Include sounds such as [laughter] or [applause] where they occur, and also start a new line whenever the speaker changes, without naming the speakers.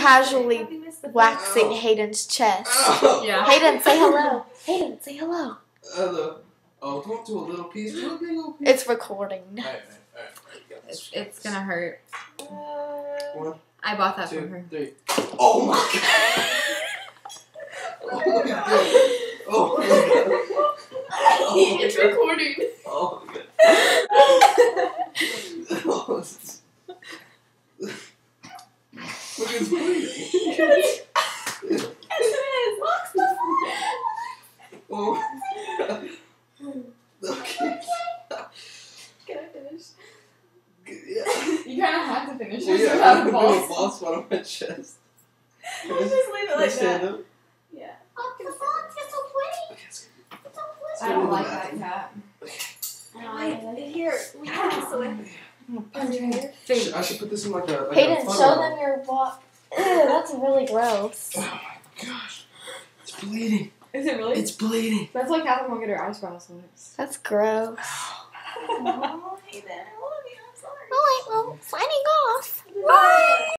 casually
We missed the
waxing
Ow.
Hayden's chest.
Oh. [laughs]
Yeah.
Hayden, say hello. Hayden, say hello.
Hello. Oh, don't do a little piece. Do a big old piece.
It's recording.
Alright, alright, alright. Got.
It's, it's gonna hurt.
One,
I bought that
two,
from her.
three. Oh my god. [laughs] Oh my god. Oh my god. [laughs] Oh my
it's
god.
recording.
Oh my god. Oh, this is- Look, it's bleeding. Oh my god. Okay.
Can I finish?
Yeah.
You kind of have to finish
Well, yeah,
without
I'm gonna put a
balls.
ball spot on my chest. [laughs]
Let's just leave it
Can I
like
stand
that.
up?
Yeah.
Okay, it's
I don't like that cat.
Wait, here, we have this away.
Punch her in the
good.
face.
Should- I should put this in like a. Like
Hayden,
a funnel.
show them your walk. [clears throat] Ew, that's really gross.
Oh my gosh. It's bleeding.
Is it really?
It's bleeding.
That's why Kathryn won't get her eyebrows waxed.
That's gross. [laughs]
Oh, Hayden.